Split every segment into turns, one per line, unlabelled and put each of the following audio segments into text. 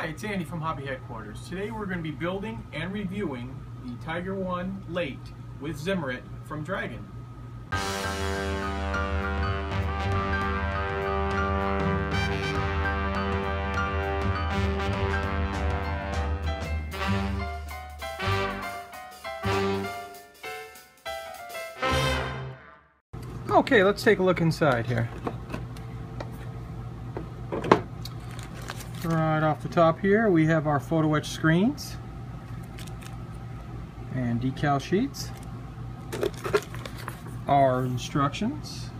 Hi, it's Andy from Hobby Headquarters. Today we're going to be building and reviewing the Tiger One Late with Zimmerit from Dragon. Okay, let's take a look inside here. Right off the top here, we have our photo etch screens and decal sheets. Our instructions,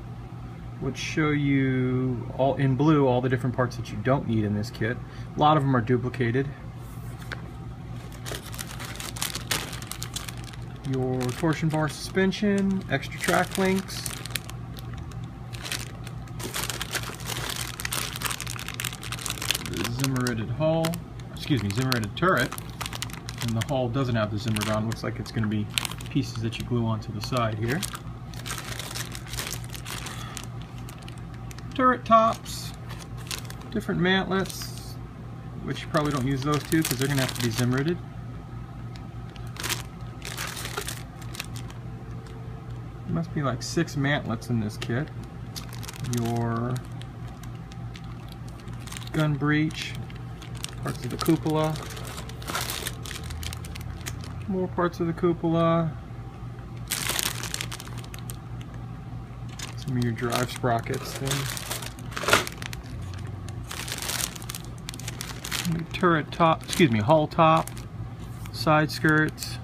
which show you all in blue all the different parts that you don't need in this kit. A lot of them are duplicated. Your torsion bar suspension, extra track links, Zimmerited hull, excuse me, Zimmerited turret, and the hull doesn't have the Zimmerit on. Looks like it's going to be pieces that you glue onto the side here. Turret tops, different mantlets, which you probably don't use those two because they're going to have to be Zimmerited. must be like six mantlets in this kit. Your gun breech, parts of the cupola, more parts of the cupola, some of your drive sprockets then. Turret top, excuse me, hull top, side skirts,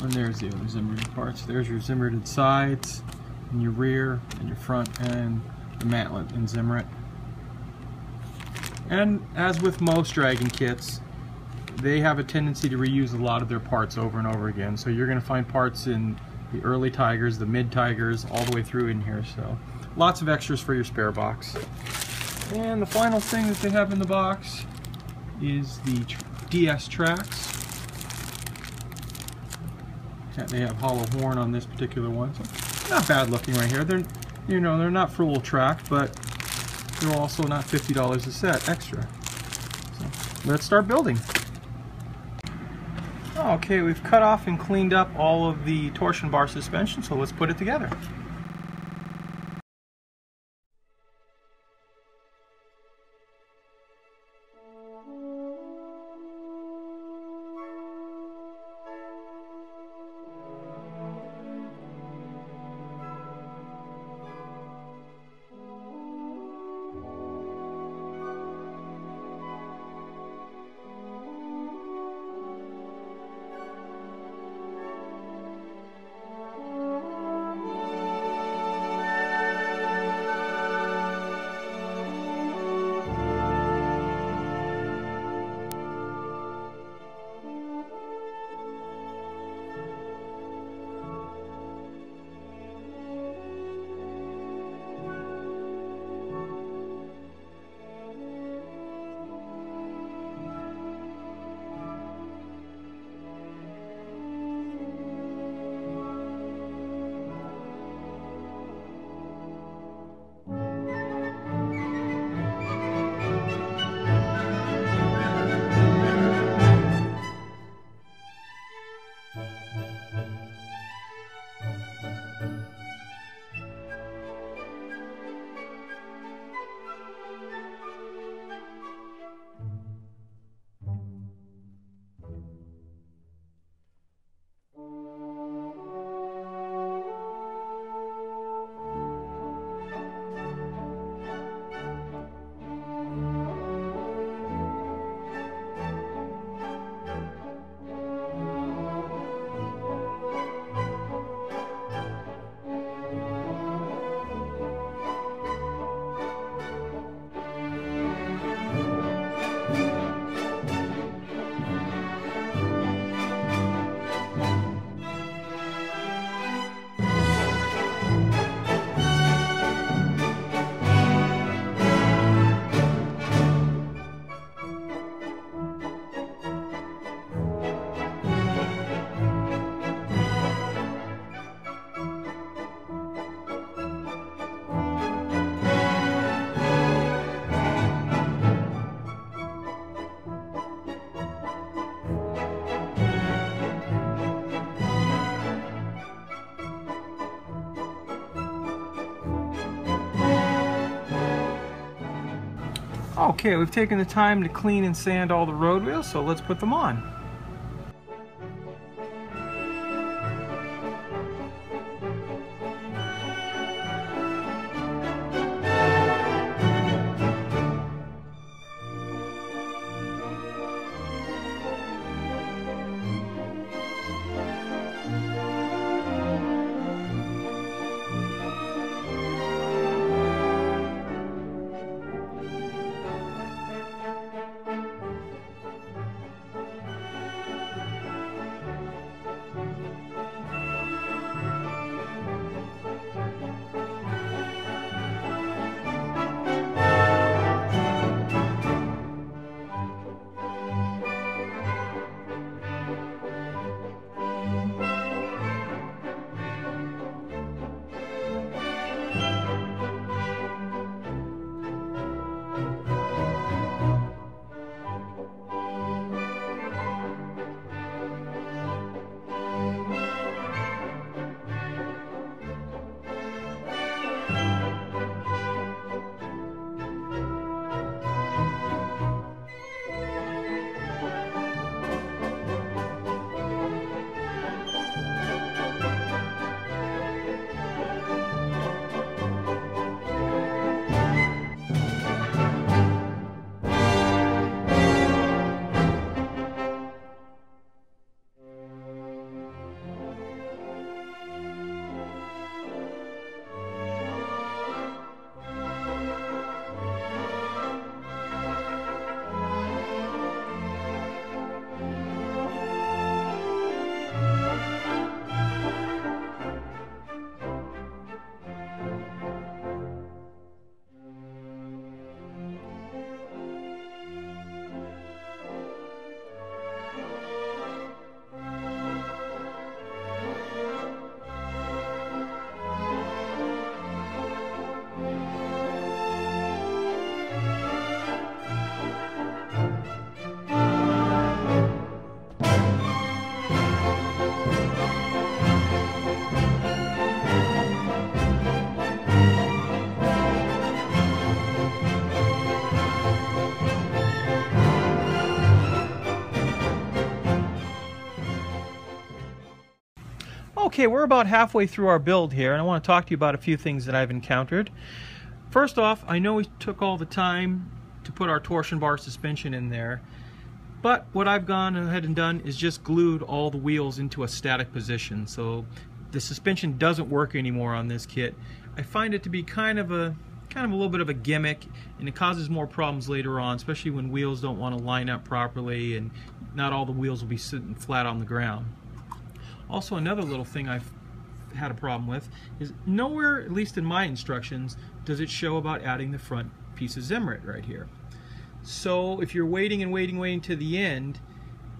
and there's the other zimmerit parts. There's your zimmerit sides, and your rear and your front and the mantlet in Zimmerit. And as with most Dragon kits, they have a tendency to reuse a lot of their parts over and over again. So you're going to find parts in the early Tigers, the mid Tigers, all the way through in here. So lots of extras for your spare box. And the final thing that they have in the box is the DS tracks. They have hollow horn on this particular one. So not bad looking right here. They're, you know, they're not full track, but they're also not $50 a set extra. So let's start building. Okay, we've cut off and cleaned up all of the torsion bar suspension, so let's put it together. Okay, we've taken the time to clean and sand all the road wheels, so let's put them on. Okay, we're about halfway through our build here, and I want to talk to you about a few things that I've encountered. First off, I know we took all the time to put our torsion bar suspension in there, but what I've gone ahead and done is just glued all the wheels into a static position, so the suspension doesn't work anymore on this kit. I find it to be kind of a kind of a little bit of a gimmick and it causes more problems later on especially when wheels don't want to line up properly and not all the wheels will be sitting flat on the ground. Also another little thing I've had a problem with is nowhere, at least in my instructions, does it show about adding the front piece of Zimmerit right here. So if you're waiting and waiting, waiting to the end,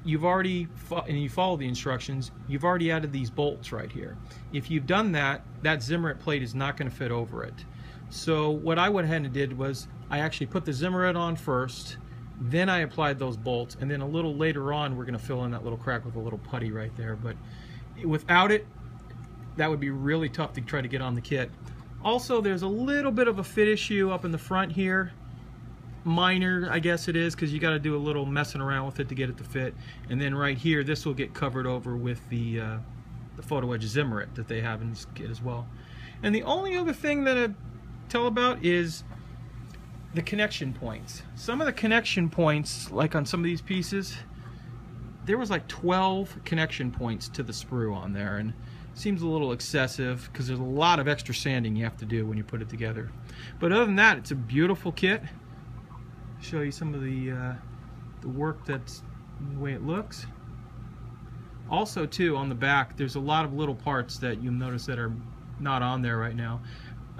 you've already, and you follow the instructions, you've already added these bolts right here. If you've done that, that Zimmerit plate is not going to fit over it. So what I went ahead and did was I actually put the Zimmerit on first, then I applied those bolts, and then a little later on we're going to fill in that little crack with a little putty right there. But without it, that would be really tough to try to get on the kit. Also, there's a little bit of a fit issue up in the front here. Minor, I guess it is, because you got to do a little messing around with it to get it to fit. And then right here, this will get covered over with the, uh, the Photo Etch Zimmerit that they have in this kit as well. And the only other thing that I tell about is the connection points. Some of the connection points, like on some of these pieces, there was like 12 connection points to the sprue on there and seems a little excessive because there's a lot of extra sanding you have to do when you put it together. But other than that it's a beautiful kit. Show you some of the uh, the work that's the way it looks. Also too on the back there's a lot of little parts that you'll notice that are not on there right now.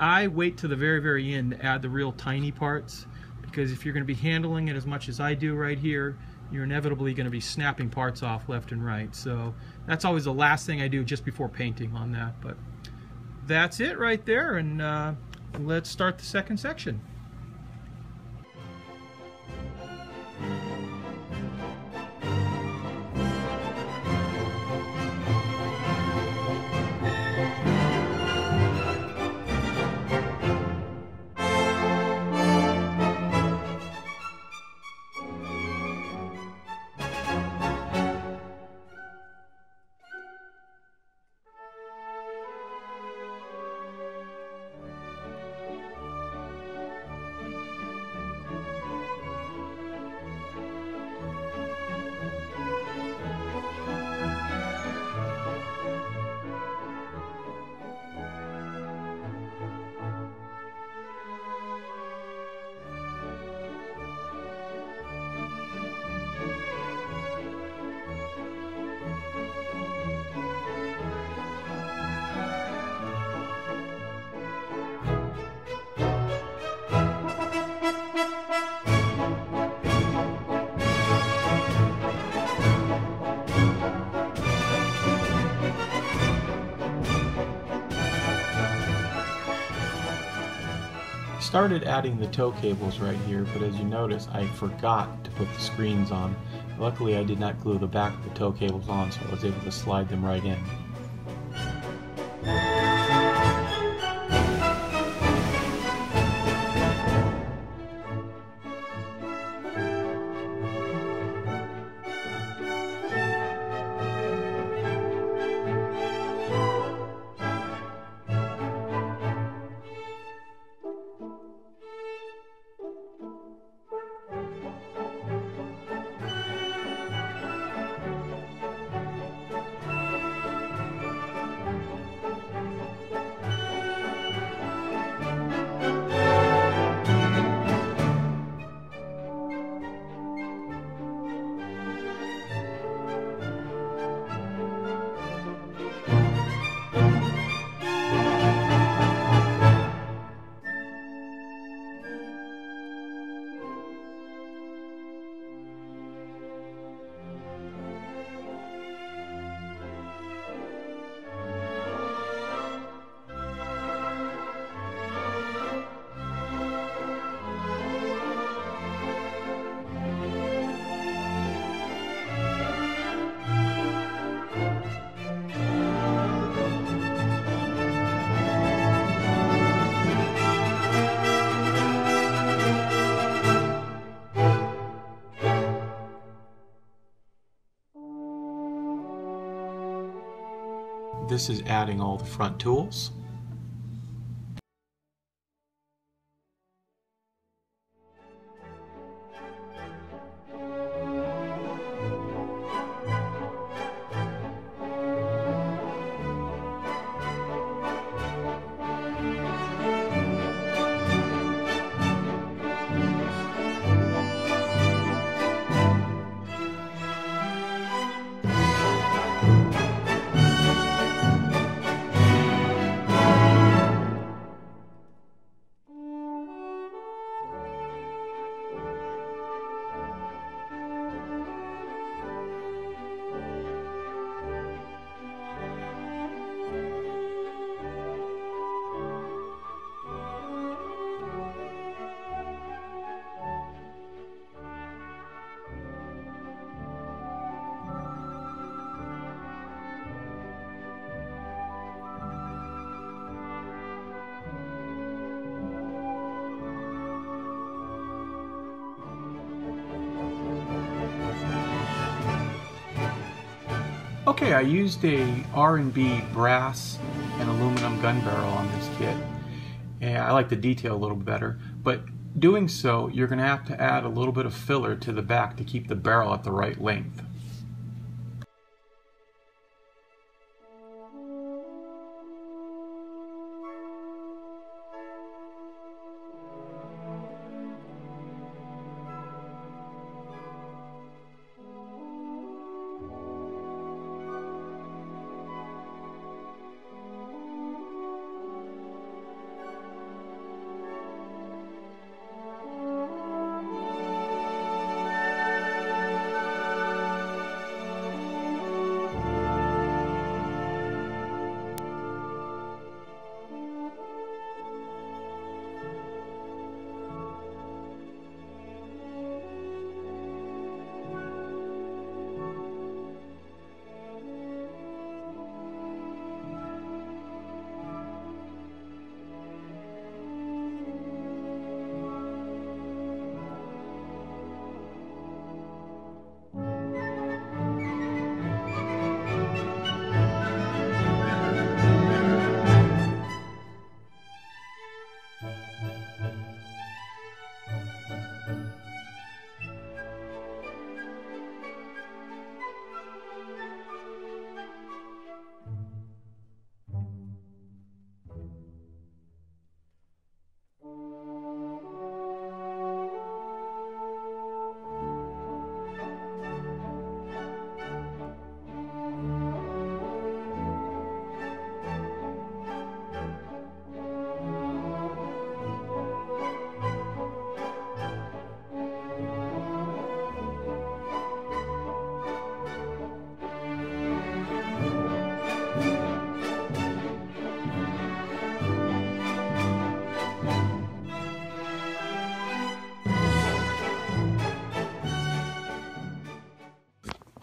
I wait to the very very end to add the real tiny parts because if you're going to be handling it as much as I do right here you're inevitably going to be snapping parts off left and right. So that's always the last thing I do just before painting on that. But that's it right there, and uh, let's start the second section. Started adding the tow cables right here, but as you notice, I forgot to put the screens on. Luckily, I did not glue the back of the tow cables on, so I was able to slide them right in. This is adding all the front tools. Okay, I used a R&B brass and aluminum gun barrel on this kit. And I like the detail a little better, but doing so, you're going to have to add a little bit of filler to the back to keep the barrel at the right length.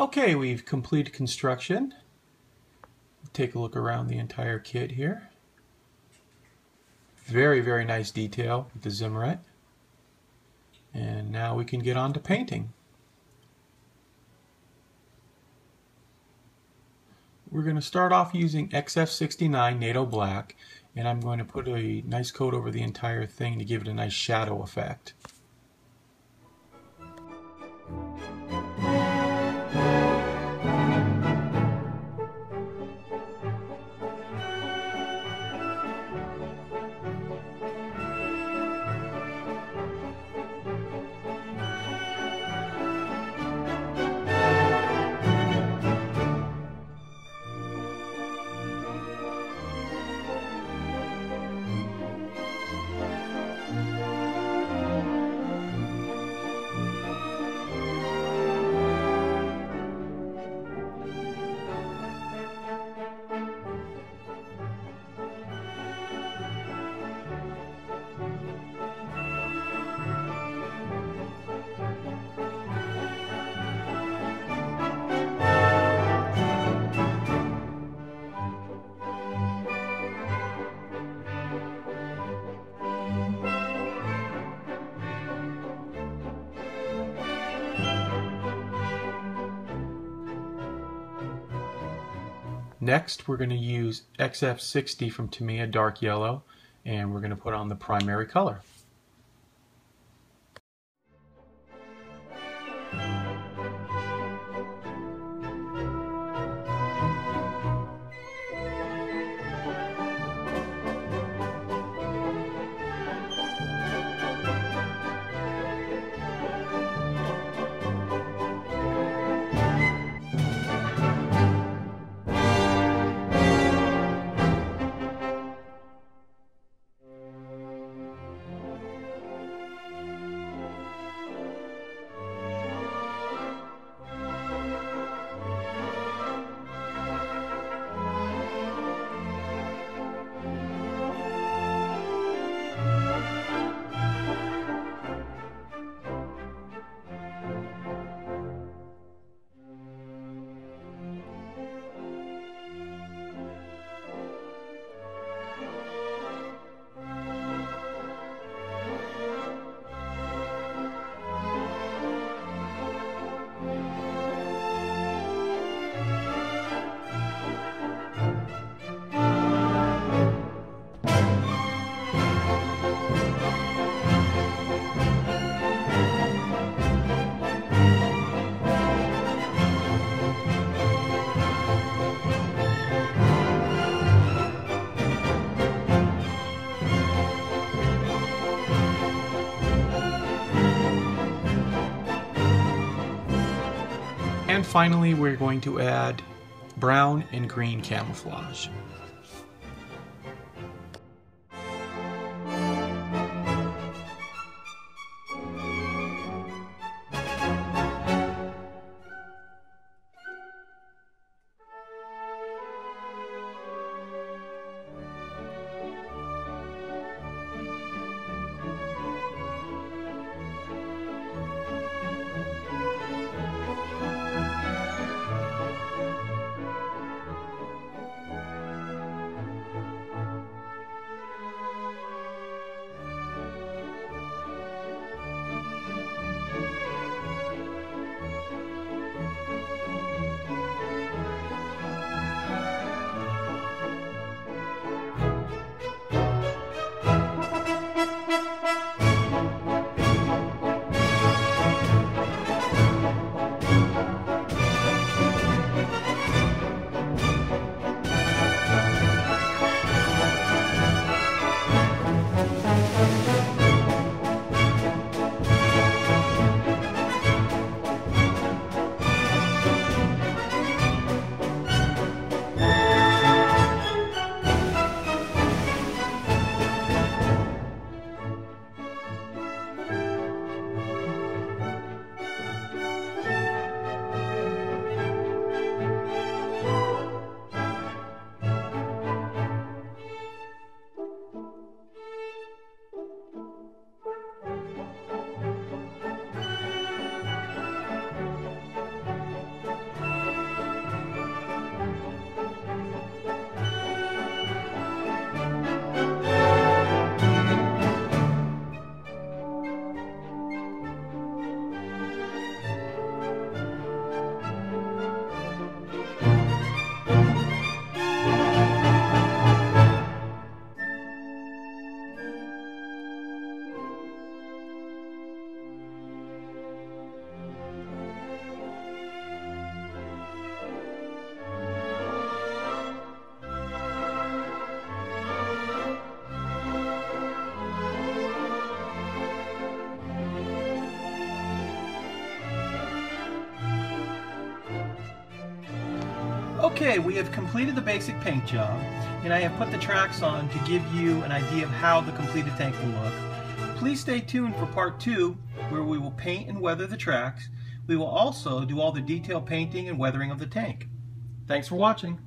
Okay, we've completed construction. Take a look around the entire kit here. Very, very nice detail with the Zimmerit. And now we can get on to painting. We're going to start off using XF69 NATO Black and I'm going to put a nice coat over the entire thing to give it a nice shadow effect. Next, we're going to use XF60 from Tamiya Dark Yellow, and we're going to put on the primary color. Finally, we're going to add brown and green camouflage. Okay, we have completed the basic paint job, and I have put the tracks on to give you an idea of how the completed tank will look. Please stay tuned for part two, where we will paint and weather the tracks. We will also do all the detail painting and weathering of the tank. Thanks for watching.